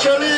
Chérie.